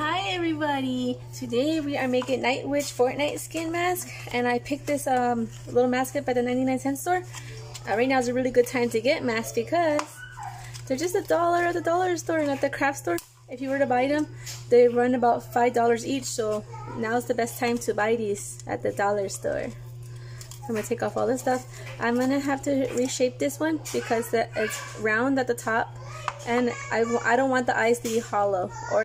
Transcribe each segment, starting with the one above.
Hi everybody! Today we are making Night Witch Fortnite skin mask and I picked this um, little mask up at the 99 cent store. Uh, right now is a really good time to get masks because they're just a dollar at the dollar store and at the craft store. If you were to buy them, they run about $5 each so now's the best time to buy these at the dollar store. I'm gonna take off all this stuff. I'm gonna have to reshape this one because it's round at the top and I, I don't want the eyes to be hollow or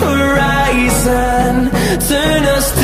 horizon. Turn us